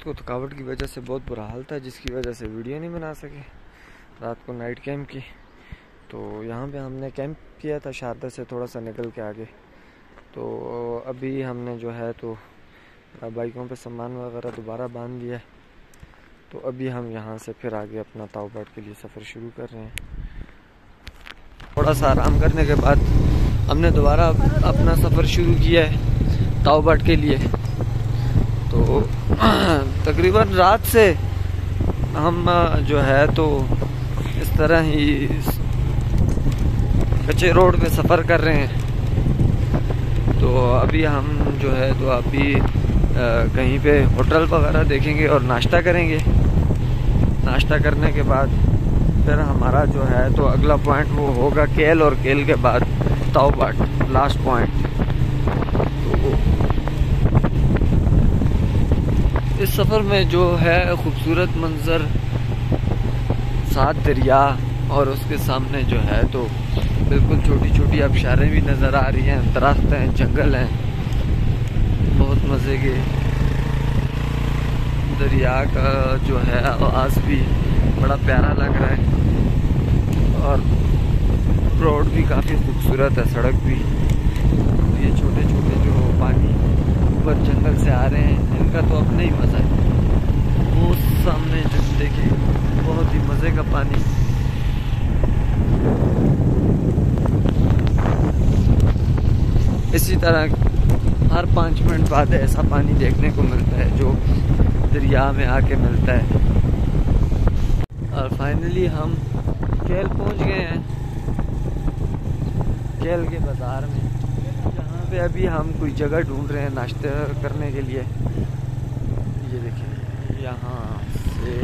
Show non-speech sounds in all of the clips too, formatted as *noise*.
रात को थकावट की वजह से बहुत बुरा हाल था, जिसकी वजह से वीडियो नहीं बना सके। रात को नाइट कैंप की। तो यहाँ पे हमने कैंप किया था, शारदा से थोड़ा सा निकल के आगे। तो अभी हमने जो है तो बाइकों पे सामान वगैरह दोबारा बाँध दिया तो अभी हम यहाँ से फिर आगे अपना ताओबाट के लिए सफ़र शुरू कर रहे हैं। थोड़ा सा आराम करने के बाद हमने दोबारा अपना सफ़र शुरू किया है ताओबाट के लिए। तो *clears throat* तकरीबन रात से हम जो है तो इस तरह ही कच्चे रोड पे सफ़र कर रहे हैं। तो अभी हम जो है तो अभी कहीं पे होटल वगैरह देखेंगे और नाश्ता करेंगे। नाश्ता करने के बाद फिर हमारा जो है तो अगला पॉइंट वो होगा केल और केल के बाद ताओबाट लास्ट पॉइंट तो इस सफ़र में जो है खूबसूरत मंज़र, सात दरिया और उसके सामने जो है तो बिल्कुल छोटी छोटी आबशारें भी नज़र आ रही हैं, दरख्त हैं, जंगल हैं। बहुत मज़े के दरिया का जो है आवाज़ भी बड़ा प्यारा लग रहा है और रोड भी काफ़ी खूबसूरत है, सड़क भी। ये छोटे छोटे जो पानी ऊपर जंगल से आ रहे हैं। इनका तो अपना ही मज़ा है। वो सामने जो देखिए बहुत ही मज़े का पानी। इसी तरह हर पाँच मिनट बाद ऐसा पानी देखने को मिलता है, जो दरिया में आके मिलता है। और फाइनली हम केल पहुँच गए हैं। केल के बाज़ार में। पे अभी हम कोई जगह ढूंढ रहे हैं नाश्ते करने के लिए। ये देखिए, यहाँ से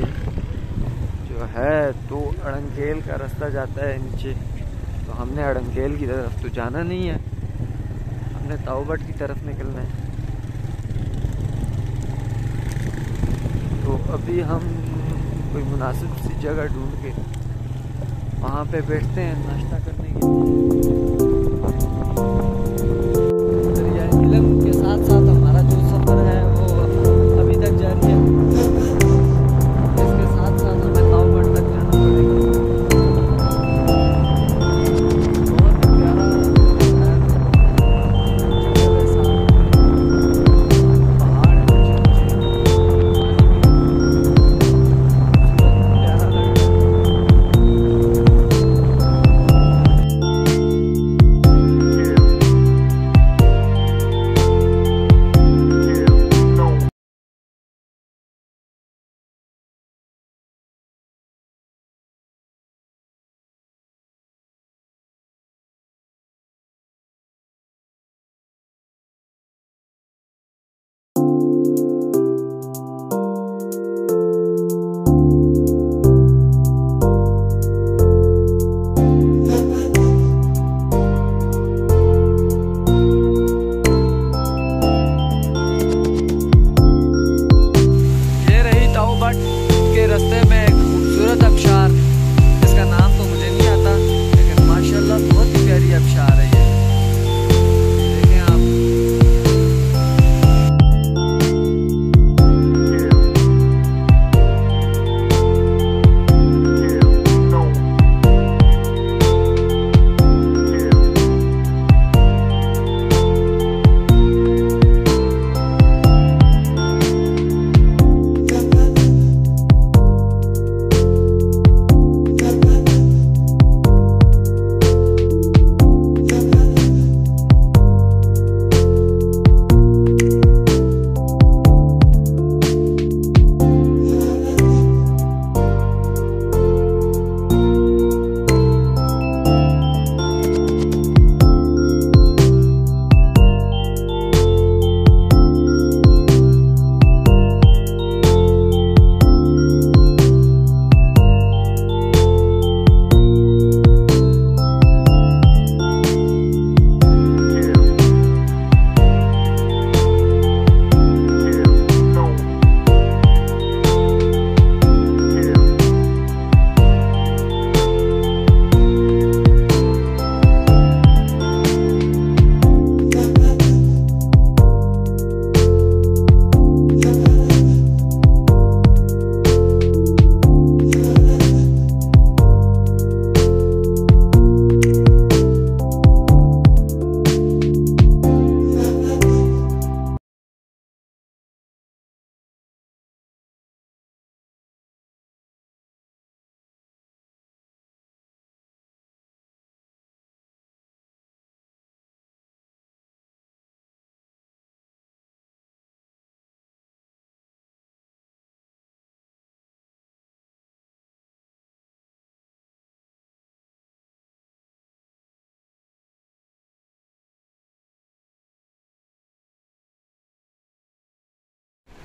जो है तो अड़ंगेल का रास्ता जाता है नीचे। तो हमने अड़ंगेल की तरफ़ तो जाना नहीं है। हमने ताओबट की तरफ़ निकलना है। तो अभी हम कोई मुनासिब सी जगह ढूंढ के वहाँ पे बैठते हैं नाश्ता करने के लिए।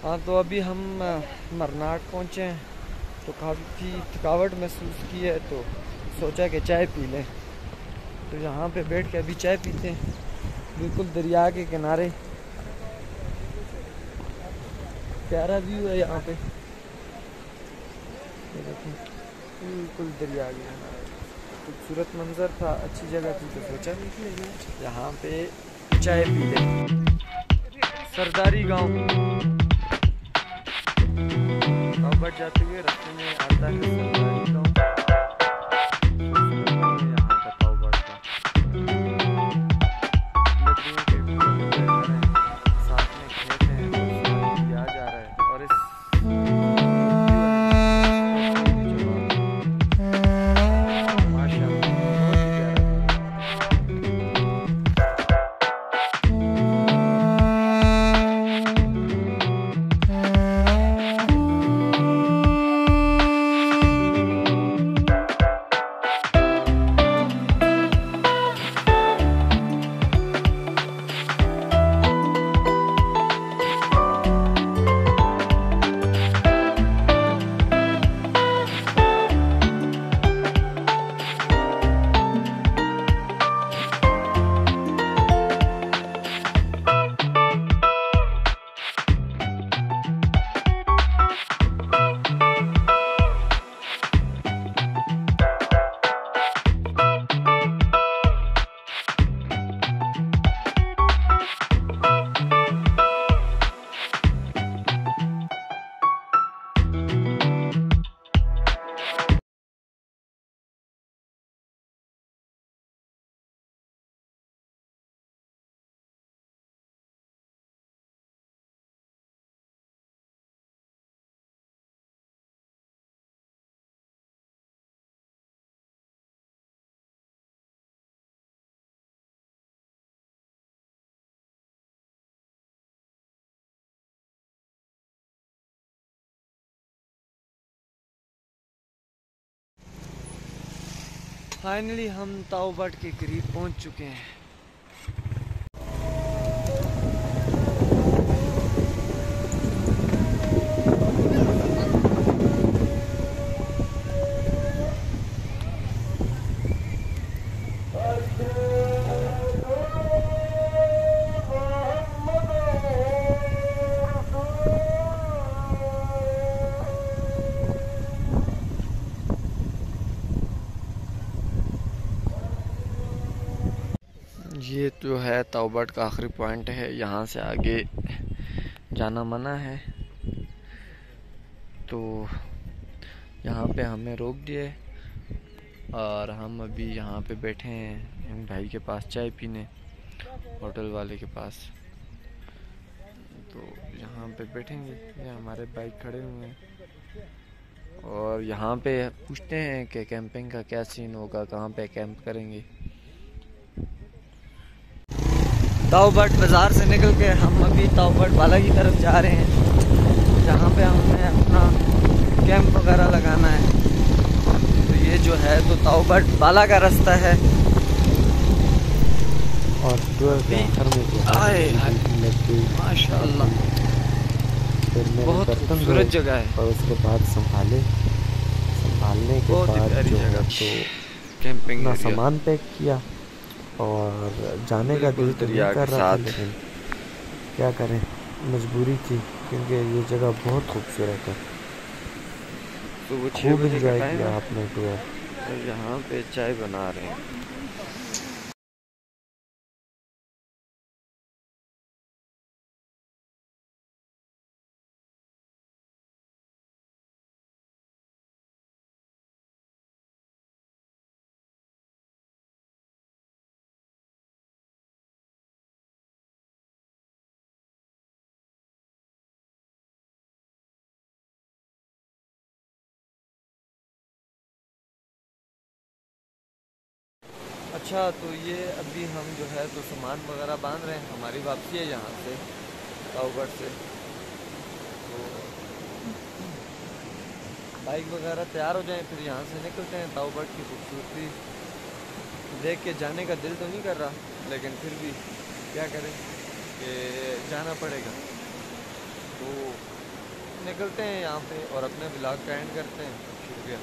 हाँ तो अभी हम मरनाट पहुँचे हैं तो काफ़ी थकावट महसूस की है तो सोचा कि चाय पी लें। तो यहाँ पे बैठ के अभी चाय पीते हैं, बिल्कुल दरिया के किनारे। प्यारा व्यू है यहाँ पे। बिल्कुल दरिया के किनारे। खूबसूरत मंजर था, अच्छी जगह थी तो सोचा यहाँ पे चाय पी लें। सरदारी गाँव। बट जाते हुए रास्ते में आता है फाइनली हम ताओबट के करीब पहुँच चुके हैं। जो ताउबट का आखिरी पॉइंट है। यहाँ से आगे जाना मना है। तो यहाँ पे हमें रोक दिए और हम अभी यहाँ पे बैठे हैं इन भाई के पास चाय पीने, होटल वाले के पास। तो यहाँ पे बैठेंगे। ये हमारे बाइक खड़े हुए हैं। और यहाँ पे पूछते हैं कि कैंपिंग का क्या सीन होगा, कहाँ पे कैंप करेंगे। ताओबट बाज़ार से निकल के हम अभी ताओबट वाला की तरफ़ जा रहे हैं जहाँ पे हमें अपना कैंप वगैरह लगाना है। तो ये जो है तो ताओबट बाला का रास्ता है। और माशाल्लाह। बहुत खूबसूरत जगह है और उसके बाद संभाले संभालने के बाद जो है तो कैंपिंग सामान पैक किया। और जाने का दिल तो नहीं कर रहा था लेकिन क्या करें? मजबूरी थी क्योंकि ये जगह बहुत खूबसूरत है। तो वो खूब इंजॉय किया आपने टूर यहाँ पे चाय बना रहे हैं। अच्छा तो ये अभी हम जो है तो सामान वगैरह बाँध रहे हैं। हमारी वापसी है यहाँ से ताऊगढ़ से। तो बाइक वगैरह तैयार हो जाए, फिर यहाँ से निकलते हैं। ताऊगढ़ की खूबसूरती देख के जाने का दिल तो नहीं कर रहा, लेकिन फिर भी क्या करें कि जाना पड़ेगा। तो निकलते हैं यहाँ पे और अपने ब्लाग का एंड करते हैं। शुक्रिया।